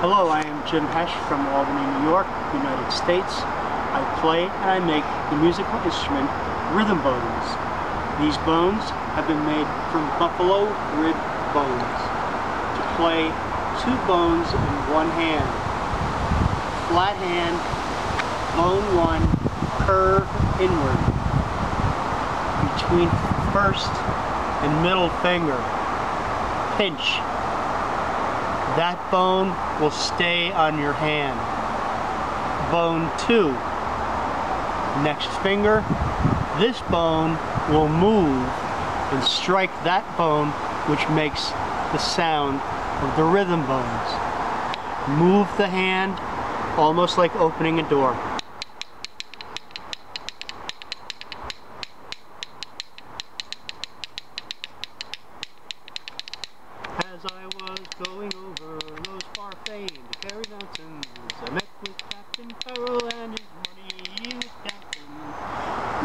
Hello, I am Jim Hesh from Albany, New York, United States. I play and I make the musical instrument rhythm bones. These bones have been made from buffalo rib bones to play two bones in one hand. Flat hand, bone one, curve inward between first and middle finger. Pinch. That bone will stay on your hand. Bone two. Next finger, this bone will move and strike that bone which makes the sound of the rhythm bones. Move the hand almost like opening a door. As I was going over far famed Kerry mountains, I met with Captain Farrell and his money he was counting.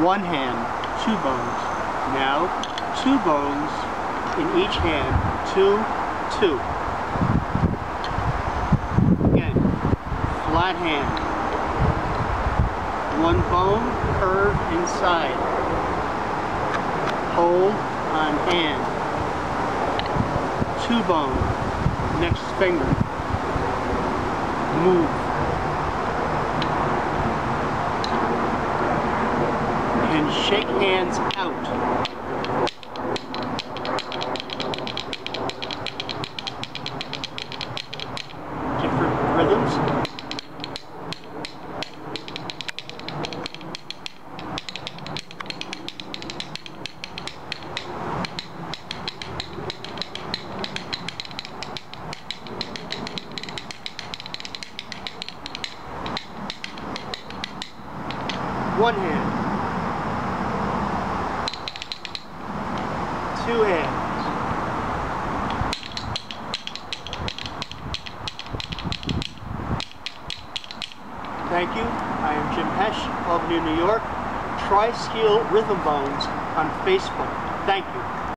One hand, two bones. Now, two bones in each hand. Two, two. Again, flat hand. One bone curve inside. Hold on hand two bone, next finger. Move. And shake hands out. One hand. Two hands. Thank you. I am Jim Hesh, Albany, New York. Triskele Rhythm Bones on Facebook. Thank you.